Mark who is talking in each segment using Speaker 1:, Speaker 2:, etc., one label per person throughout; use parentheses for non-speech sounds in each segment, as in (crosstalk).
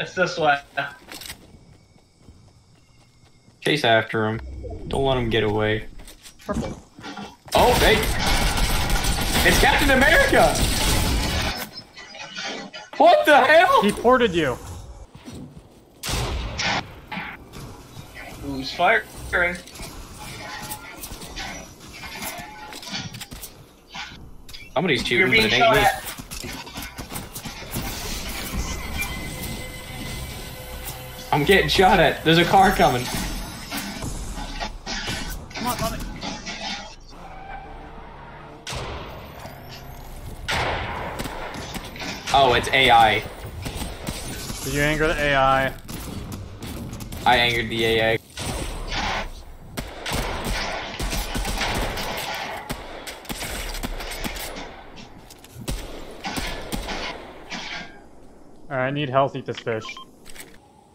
Speaker 1: It's this way.
Speaker 2: Chase after him. Don't let him get away.
Speaker 3: Purple.
Speaker 2: Oh, hey! It's Captain America! What the hell?
Speaker 3: He ported you.
Speaker 1: Who's firing?
Speaker 2: Somebody's
Speaker 1: You're
Speaker 2: shooting,
Speaker 1: being
Speaker 2: but it ain't
Speaker 1: shot
Speaker 2: me. I'm getting shot at. There's a car coming.
Speaker 3: Come on, Tommy.
Speaker 2: Oh, it's AI.
Speaker 3: Did you anger the AI?
Speaker 2: I angered the AI.
Speaker 3: Alright, I need health, eat this fish.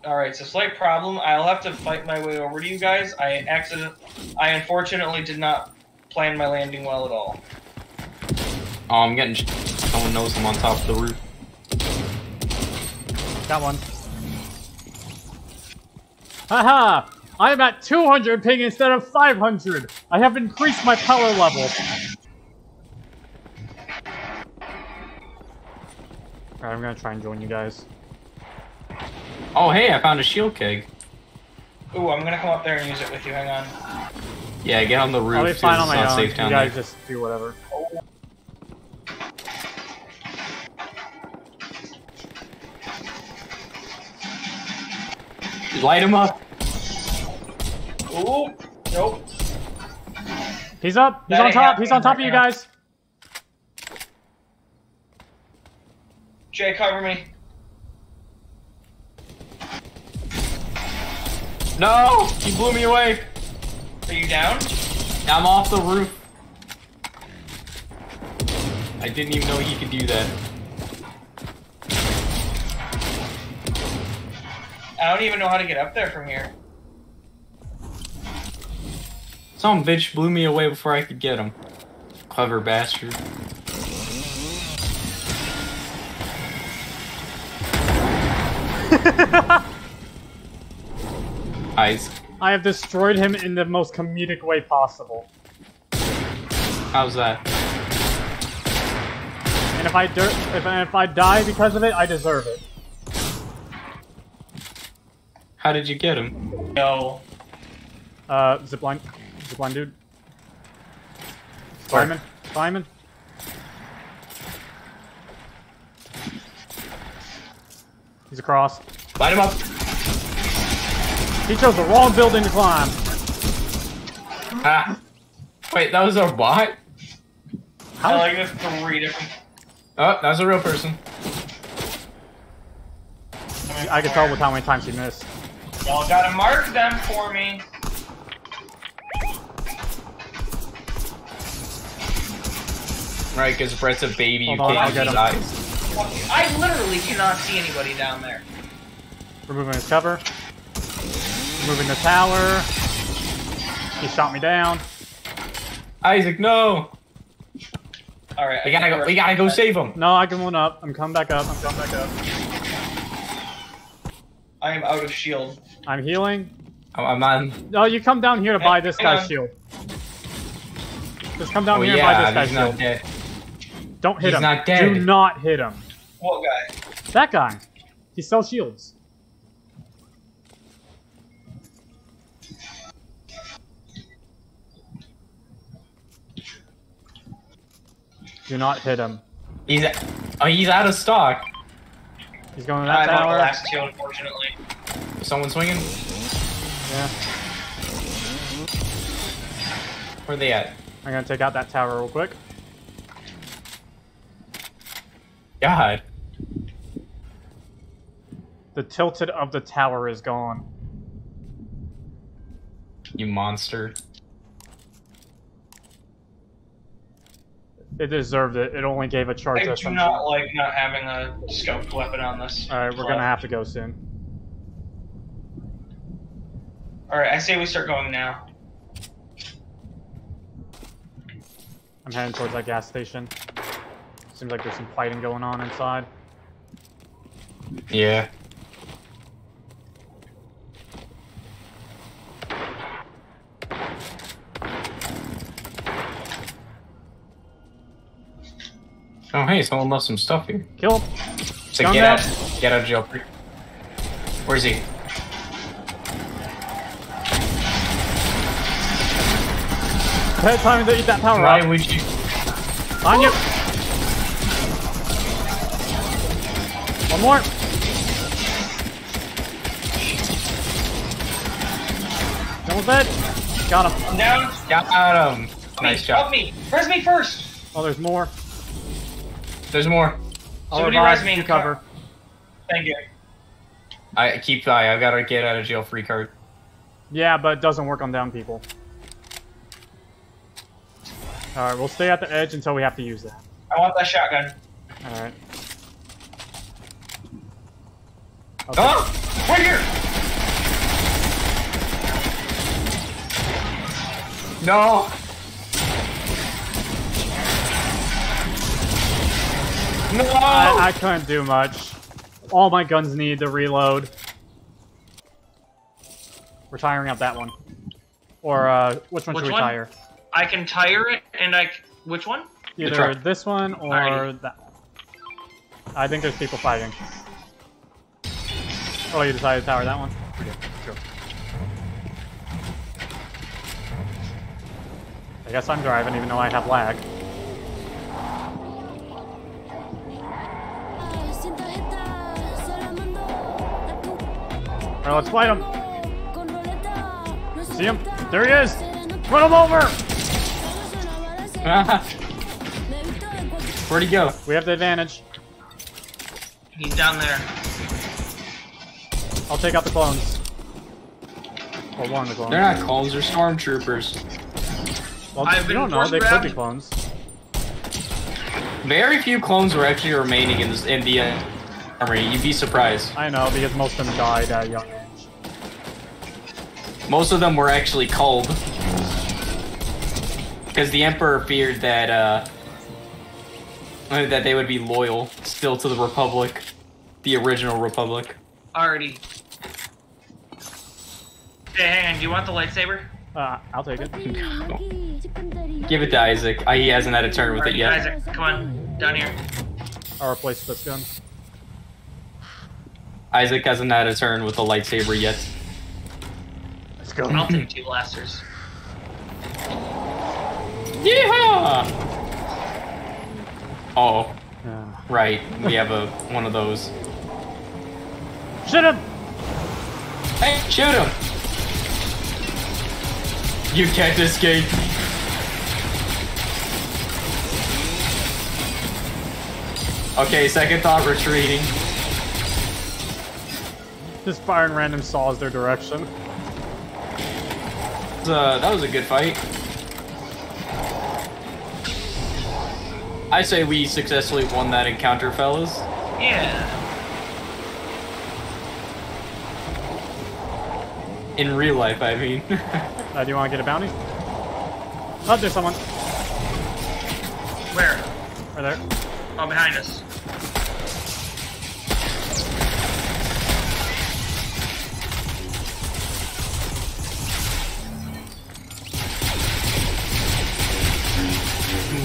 Speaker 1: Alright, so slight problem. I'll have to fight my way over to you guys. I accident I unfortunately did not plan my landing well at all.
Speaker 2: Oh, I'm getting. sh- Someone knows I'm on top of the roof.
Speaker 3: Got one. Haha! I am at 200 ping instead of 500! I have increased my power level! Alright, I'm gonna try and join you guys.
Speaker 2: Oh, hey, I found a shield keg.
Speaker 1: Ooh, I'm gonna come up there and use it with you. Hang on.
Speaker 2: Yeah, get on the roof.
Speaker 3: I'll be
Speaker 2: 'cause
Speaker 3: fine on
Speaker 2: it's
Speaker 3: my
Speaker 2: not
Speaker 3: own.
Speaker 2: safe
Speaker 3: You guys
Speaker 2: there.
Speaker 3: just do whatever.
Speaker 2: Light him up.
Speaker 1: Ooh, nope.
Speaker 3: He's up! He's
Speaker 1: That
Speaker 3: on top! He's on
Speaker 1: happening
Speaker 3: top of you
Speaker 1: now.
Speaker 3: guys!
Speaker 1: Jay, cover me.
Speaker 2: No! He blew me away.
Speaker 1: Are you down?
Speaker 2: I'm off the roof. I didn't even know he could do that.
Speaker 1: I don't even know how to get up there from here.
Speaker 2: Some bitch blew me away before I could get him. Clever bastard. (laughs) Eyes.
Speaker 3: I have destroyed him in the most comedic way possible.
Speaker 2: How's that?
Speaker 3: And if I dir- if, and if I die because of it, I deserve it.
Speaker 2: How did you get him?
Speaker 1: No.
Speaker 3: Uh, zipline, zipline dude. Fireman, fireman. He's across.
Speaker 2: Light him up.
Speaker 3: He chose the wrong building to climb.
Speaker 2: Ah. Wait, that was a bot?
Speaker 1: I like this three different.
Speaker 2: Oh, that was a real person.
Speaker 3: I can tell with how many times he missed.
Speaker 1: Y'all gotta mark them for me.
Speaker 2: Right, because Brett's a baby, you
Speaker 3: on,
Speaker 2: can't
Speaker 3: I'll get
Speaker 2: use
Speaker 3: him.
Speaker 2: eyes.
Speaker 1: I literally cannot see anybody down there.
Speaker 3: Removing his cover. Removing the tower. He shot me down.
Speaker 2: Isaac, no!
Speaker 1: Alright.
Speaker 2: We gotta go, we gotta go save him.
Speaker 3: No, I can one up. I'm coming back up. I'm coming back up.
Speaker 1: I am out of shield.
Speaker 3: I'm healing.
Speaker 2: I'm, I'm on.
Speaker 3: No, you come down here to buy this guy's shield. Just come down
Speaker 2: Oh
Speaker 3: here and buy this guy's shield.
Speaker 2: dead.
Speaker 3: Don't hit
Speaker 2: he's
Speaker 3: him.
Speaker 2: not dead.
Speaker 3: Do not hit him.
Speaker 1: What guy?
Speaker 3: That guy. He sells shields. Do not hit him.
Speaker 2: He's oh, he's out of stock.
Speaker 3: He's going to that
Speaker 1: I'm
Speaker 3: tower.
Speaker 1: last two, unfortunately.
Speaker 2: Someone swinging?
Speaker 3: Yeah.
Speaker 2: Where they at?
Speaker 3: I'm gonna take out that tower real quick.
Speaker 2: God.
Speaker 3: The tilted of the tower is gone.
Speaker 2: You monster.
Speaker 3: It deserved it. It only gave a charge
Speaker 1: I do
Speaker 3: distance.
Speaker 1: not like not having a scoped weapon on this.
Speaker 3: Alright, we're gonna have to go soon.
Speaker 1: Alright, I say we start going now.
Speaker 3: I'm heading towards that gas station. Seems like there's some fighting going on inside.
Speaker 2: Yeah. Oh, hey, someone left some stuff here.
Speaker 3: Kill him.
Speaker 2: So
Speaker 3: Gun
Speaker 2: get
Speaker 3: down.
Speaker 2: out, get out of jail free. Where's he?
Speaker 3: Okay, time to eat that power
Speaker 2: Why
Speaker 3: up.
Speaker 2: would you?
Speaker 3: On you. One more. Double dead. Got him.
Speaker 1: I'm down.
Speaker 2: Got him. Nice
Speaker 1: Help
Speaker 2: job.
Speaker 1: me. Res me first.
Speaker 3: Oh, there's more.
Speaker 2: There's more.
Speaker 3: I'll
Speaker 1: Somebody
Speaker 3: revive
Speaker 1: me
Speaker 3: you
Speaker 1: and
Speaker 3: cover.
Speaker 1: Thank you.
Speaker 2: I keep eye. I've gotta get out of jail free card.
Speaker 3: Yeah, but it doesn't work on down people. Alright, we'll stay at the edge until we have to use that.
Speaker 1: I want that shotgun.
Speaker 3: Alright.
Speaker 2: Oh!
Speaker 1: Right here.
Speaker 2: No! No!
Speaker 3: I, I couldn't do much. All my guns need to reload. We're tiring up that one. Or, uh, which one
Speaker 1: Which
Speaker 3: should we
Speaker 1: one?
Speaker 3: tire?
Speaker 1: I can tire it, and I... Which one?
Speaker 3: Either this one or
Speaker 1: Alrighty.
Speaker 3: that. I think there's people fighting. Oh, you decided to tower that one? Okay, sure. I guess I'm driving even though I have lag. Alright, let's fight him! See him? There he is! Run him over! (laughs)
Speaker 2: Where'd he go?
Speaker 3: We have the advantage.
Speaker 1: He's down there.
Speaker 3: I'll take out the clones. Or one of the clones.
Speaker 2: They're not clones, they're stormtroopers.
Speaker 3: Well,
Speaker 1: I've
Speaker 3: you
Speaker 1: been
Speaker 3: don't know.
Speaker 1: force
Speaker 3: They could be clones.
Speaker 2: Very few clones were actually remaining in, this, in the uh, armory. You'd be surprised.
Speaker 3: I know because most of them died at a young age.
Speaker 2: Most of them were actually culled. Because the Emperor feared that, uh, that they would be loyal still to the Republic. The original Republic.
Speaker 1: Already. Hey, hang on. Do you want the lightsaber?
Speaker 3: Uh, I'll take it. (laughs)
Speaker 2: Give it to Isaac. Uh, he hasn't had a turn with it yet.
Speaker 1: Isaac, come on. Down here.
Speaker 3: I'll replace this gun.
Speaker 2: Isaac hasn't had a turn with the lightsaber yet.
Speaker 3: Let's go.
Speaker 1: I'll take two blasters.
Speaker 2: Yeehaw! Oh,
Speaker 3: Yeah.
Speaker 2: right. We have a one of those.
Speaker 3: Shoot him!
Speaker 2: Hey, shoot him! You can't escape. Okay, second thought, retreating.
Speaker 3: Just firing random saws their direction.
Speaker 2: Uh, that was a good fight. I say we successfully won that encounter, fellas.
Speaker 1: Yeah.
Speaker 2: In real life, I mean. (laughs)
Speaker 3: Uh, do you want to get a bounty? Oh, there's someone.
Speaker 1: Where?
Speaker 3: Right there.
Speaker 1: Oh, behind us.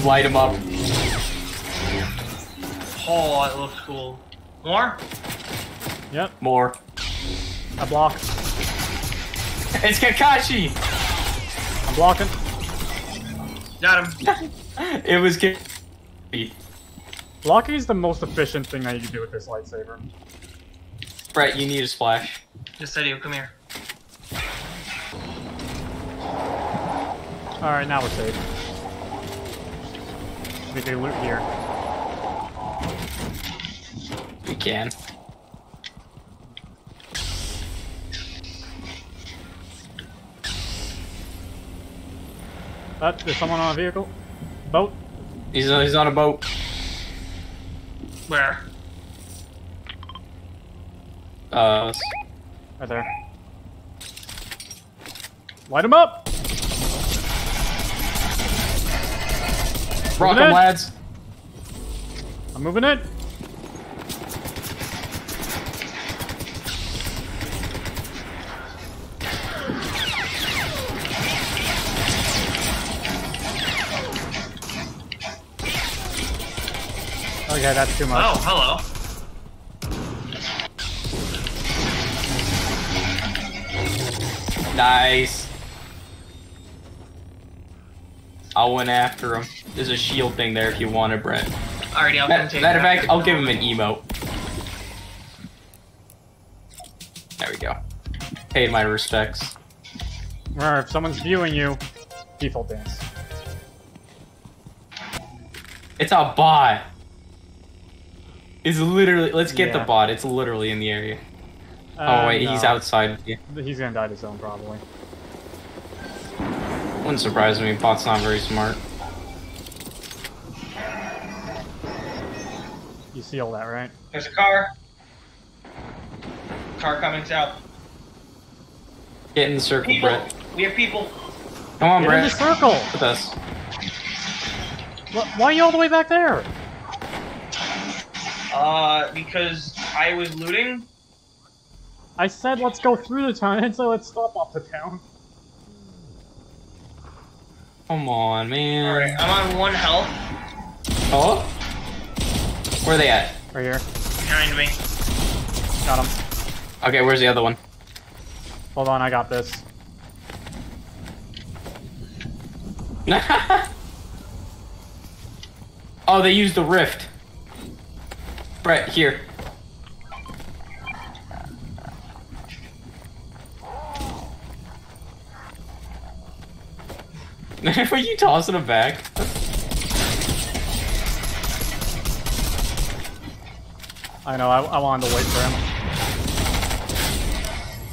Speaker 2: Light him up.
Speaker 1: Oh, that looks cool. More?
Speaker 3: Yep.
Speaker 2: More.
Speaker 3: I block. (laughs)
Speaker 2: It's Kakashi!
Speaker 3: I'm blocking.
Speaker 1: Got him. (laughs)
Speaker 2: It was Kakashi.
Speaker 3: Blocking is the most efficient thing that you can do with this lightsaber.
Speaker 2: Brett, you need a splash.
Speaker 1: Yes, I do. Come here.
Speaker 3: Alright, now we're safe. We can loot here.
Speaker 2: We can.
Speaker 3: Uh, there's someone on a vehicle. Boat.
Speaker 2: He's, he's on a boat.
Speaker 1: Where?
Speaker 2: Uh,
Speaker 3: Right there. Light him up!
Speaker 2: Rock
Speaker 3: in.
Speaker 2: 'em, lads.
Speaker 3: I'm moving in. Okay, oh, that's too much.
Speaker 1: Oh, hello.
Speaker 2: Nice. I went after him. There's a shield thing there if you want it, Brent.
Speaker 1: Alrighty, I'll come
Speaker 2: Matter
Speaker 1: take
Speaker 2: matter of fact, I'll give him an emote. There we go. Paid my respects.
Speaker 3: Or if someone's viewing you, default dance.
Speaker 2: It's a bot. It's literally. Let's get the bot. It's literally in the area. oh
Speaker 3: Uh,
Speaker 2: wait, he's outside. Yeah.
Speaker 3: He's gonna die to zone probably.
Speaker 2: Wouldn't surprise me. Bot's not very smart.
Speaker 3: You see all that, right?
Speaker 1: There's a car. Car coming south.
Speaker 2: Get in the circle,
Speaker 1: People.
Speaker 2: Brett.
Speaker 1: We have people.
Speaker 2: Come on,
Speaker 3: Get in the circle!
Speaker 2: With us.
Speaker 3: Why are you all the way back there?
Speaker 1: Uh, because I was looting.
Speaker 3: I said let's go through the town, and (laughs) so let's stop off the town.
Speaker 2: Come on, man.
Speaker 1: Alright, I'm on one health
Speaker 2: Oh. Where are they at?
Speaker 3: Right here.
Speaker 1: behind me.
Speaker 3: Got him.
Speaker 2: Okay, where's the other one?
Speaker 3: Hold on, I got this. (laughs)
Speaker 2: oh, they used the rift. Brett, here. (laughs) Were you tossing him back?
Speaker 3: I know, I, I wanted to wait for him.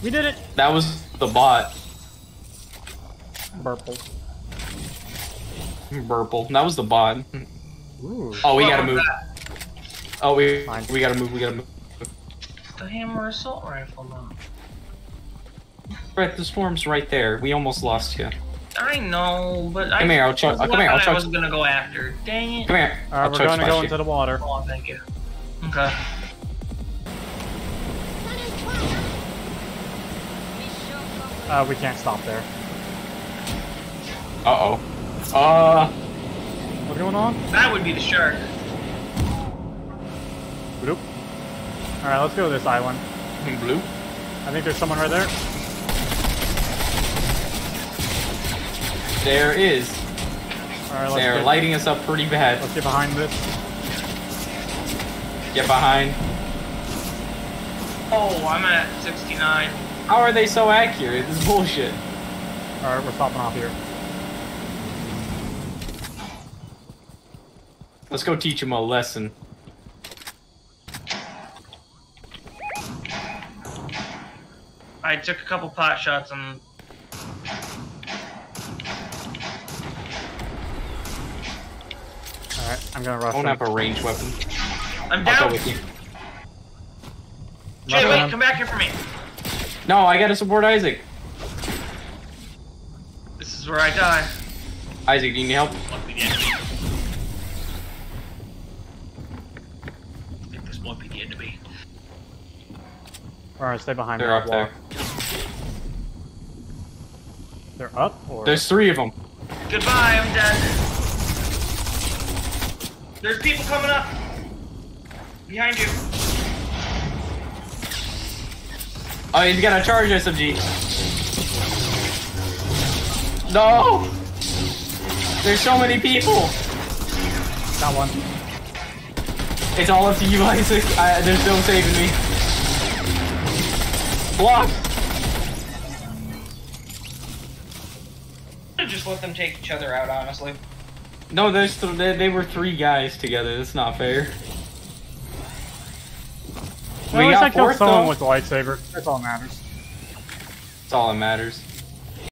Speaker 3: We did it!
Speaker 2: That was the bot.
Speaker 3: Burple.
Speaker 2: Burple. That was the bot.
Speaker 3: Ooh.
Speaker 2: Oh, we
Speaker 1: What
Speaker 2: gotta move.
Speaker 1: that?
Speaker 2: Oh, we
Speaker 3: Fine.
Speaker 2: we gotta move. We gotta move.
Speaker 1: The hammer assault rifle, though.
Speaker 2: Brett, the swarm's right there. We almost lost you.
Speaker 1: I know, but I.
Speaker 2: Come here, I'll chuck-
Speaker 1: was the
Speaker 2: come here, I'll
Speaker 1: weapon I
Speaker 2: chuck-
Speaker 1: was gonna go after. Dang it.
Speaker 2: Come here.
Speaker 3: Alright,
Speaker 2: I'll
Speaker 3: we're gonna go
Speaker 2: splash
Speaker 3: into the water.
Speaker 1: Oh, thank you. Okay.
Speaker 3: Uh, we can't stop there.
Speaker 2: Uh oh. Uh.
Speaker 3: What's going on?
Speaker 1: That would be the shark.
Speaker 3: Bloop. Alright, let's go to this island.
Speaker 2: Blue.
Speaker 3: I think there's someone right there.
Speaker 2: There is.
Speaker 3: Alright, let's
Speaker 2: They're lighting us up pretty bad.
Speaker 3: let's get behind this.
Speaker 2: Get behind.
Speaker 1: Oh, I'm at 69.
Speaker 2: How are they so accurate? This is bullshit.
Speaker 3: Alright, we're stopping off here.
Speaker 2: Let's go teach them a lesson.
Speaker 1: I took a couple pot shots and
Speaker 3: I'm gonna rush.
Speaker 2: I
Speaker 3: rush
Speaker 2: don't
Speaker 3: them.
Speaker 2: have a range weapon.
Speaker 1: I'm
Speaker 2: I'll
Speaker 1: down.
Speaker 2: go with you.
Speaker 1: Jay, wait, come back here for me.
Speaker 2: No, I gotta support Isaac.
Speaker 1: This is where I die.
Speaker 2: Isaac, do you need help?
Speaker 1: Might be the enemy. I think this might be the enemy.
Speaker 3: Alright, stay behind
Speaker 2: They're
Speaker 3: me.
Speaker 2: up there.
Speaker 3: They're up? Or...
Speaker 2: There's three of them.
Speaker 1: Goodbye, I'm dead. There's people coming up. Behind you.
Speaker 2: Oh, he's got a charge SMG. No! There's so many people.
Speaker 3: Got one.
Speaker 2: It's all up to you, (laughs) Isaac. I, there's no saving me. Block.
Speaker 1: Just let them take each other out, honestly.
Speaker 2: No, there's th- they, they were three guys together. That's not fair.
Speaker 3: Well, at least I killed someone
Speaker 2: though.
Speaker 3: with the lightsaber. That's all that matters.
Speaker 2: That's all that matters.